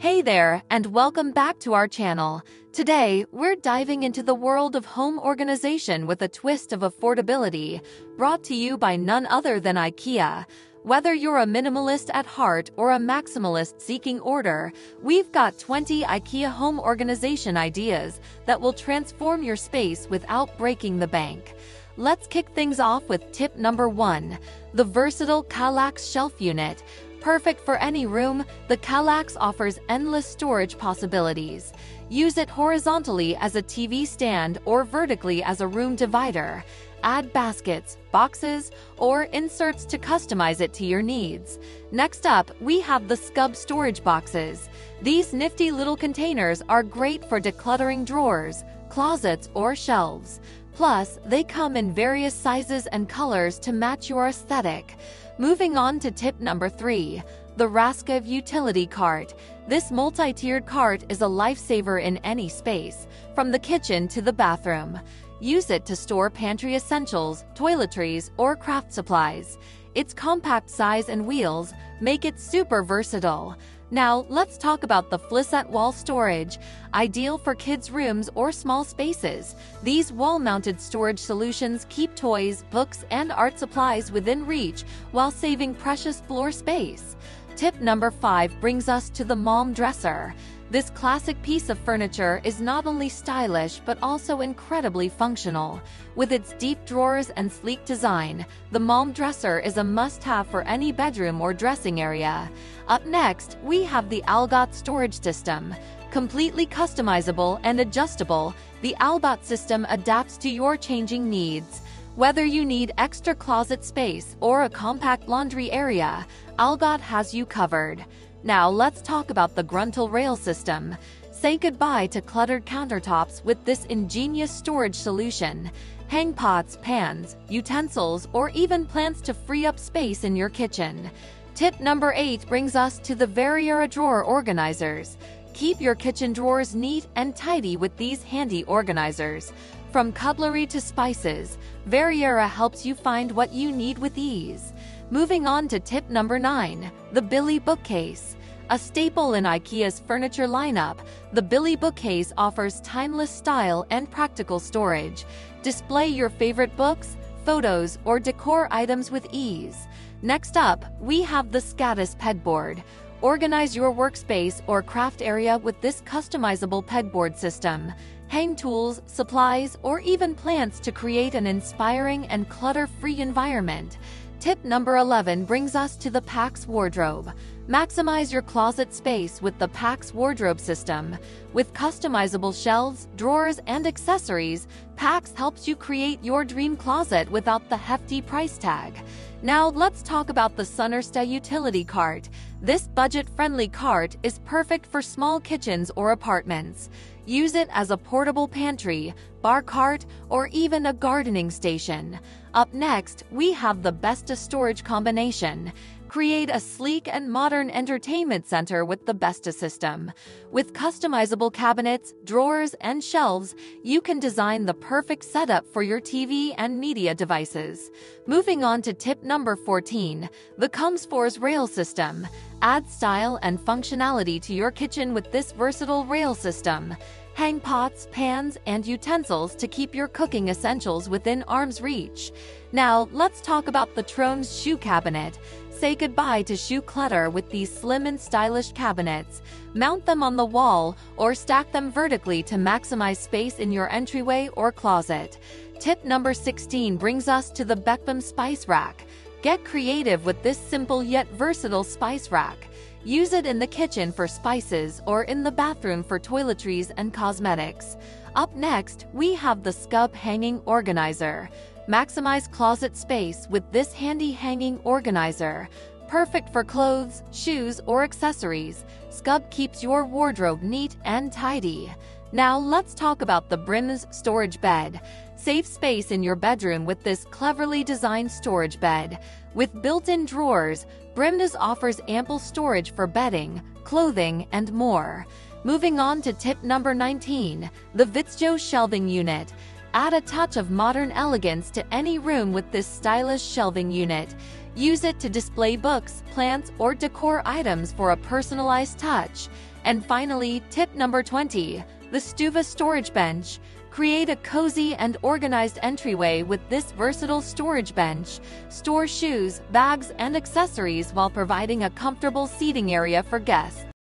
Hey there, and welcome back to our channel. Today, we're diving into the world of home organization with a twist of affordability, brought to you by none other than IKEA. Whether you're a minimalist at heart or a maximalist seeking order, we've got 20 IKEA home organization ideas that will transform your space without breaking the bank. Let's kick things off with tip number one the versatile Kallax shelf unit. Perfect for any room, the Kallax offers endless storage possibilities. Use it horizontally as a TV stand or vertically as a room divider. Add baskets, boxes, or inserts to customize it to your needs. Next up, we have the Skubb storage boxes. These nifty little containers are great for decluttering drawers, closets, or shelves. Plus, they come in various sizes and colors to match your aesthetic. Moving on to tip number three, the Raskog utility cart. This multi-tiered cart is a lifesaver in any space, from the kitchen to the bathroom. Use it to store pantry essentials, toiletries, or craft supplies. Its compact size and wheels make it super versatile. Now, let's talk about the Flisat wall storage. Ideal for kids' rooms or small spaces, these wall-mounted storage solutions keep toys, books, and art supplies within reach while saving precious floor space. Tip number 5 brings us to the Malm dresser. This classic piece of furniture is not only stylish but also incredibly functional. With its deep drawers and sleek design, the Malm dresser is a must-have for any bedroom or dressing area. Up next, we have the Algot storage system. Completely customizable and adjustable, the Algot system adapts to your changing needs. Whether you need extra closet space or a compact laundry area, Algot has you covered. Now let's talk about the Grundtal rail system. Say goodbye to cluttered countertops with this ingenious storage solution. Hang pots, pans, utensils, or even plants to free up space in your kitchen. Tip number 8 brings us to the Variera drawer organizers. Keep your kitchen drawers neat and tidy with these handy organizers. From cutlery to spices, Variera helps you find what you need with ease. Moving on to tip number 9, the Billy bookcase. A staple in IKEA's furniture lineup, the Billy bookcase offers timeless style and practical storage. Display your favorite books, photos, or decor items with ease. Next up, we have the Skadis Pegboard. Organize your workspace or craft area with this customizable pegboard system. Hang tools, supplies, or even plants to create an inspiring and clutter-free environment. Tip number 11 brings us to the Pax wardrobe. Maximize your closet space with the Pax wardrobe system. With customizable shelves, drawers, and accessories, Pax helps you create your dream closet without the hefty price tag. Now let's talk about the Sunnersta utility cart. This budget-friendly cart is perfect for small kitchens or apartments. Use it as a portable pantry, bar cart, or even a gardening station. Up next, we have the Besta storage combination. Create a sleek and modern entertainment center with the Besta system. With customizable cabinets, drawers, and shelves, you can design the perfect setup for your TV and media devices. Moving on to tip number 14, the Kungsfors rail system. Add style and functionality to your kitchen with this versatile rail system. Hang pots, pans, and utensils to keep your cooking essentials within arm's reach. Now, let's talk about the Trones shoe cabinet. Say goodbye to shoe clutter with these slim and stylish cabinets. Mount them on the wall or stack them vertically to maximize space in your entryway or closet. Tip number 16 brings us to the Bekvam Spice Rack. Get creative with this simple yet versatile spice rack. Use it in the kitchen for spices or in the bathroom for toiletries and cosmetics. Up next, we have the Skubb Hanging Organizer. Maximize closet space with this handy hanging organizer. Perfect for clothes, shoes, or accessories, Skubb keeps your wardrobe neat and tidy. Now let's talk about the Brimnes storage bed. Save space in your bedroom with this cleverly designed storage bed. With built-in drawers, Brimnes offers ample storage for bedding, clothing, and more. Moving on to tip number 19, the Vittsjo shelving unit. Add a touch of modern elegance to any room with this stylish shelving unit. Use it to display books, plants, or decor items for a personalized touch. And finally, tip number 20, the Stuva storage bench. Create a cozy and organized entryway with this versatile storage bench. Store shoes, bags, and accessories while providing a comfortable seating area for guests.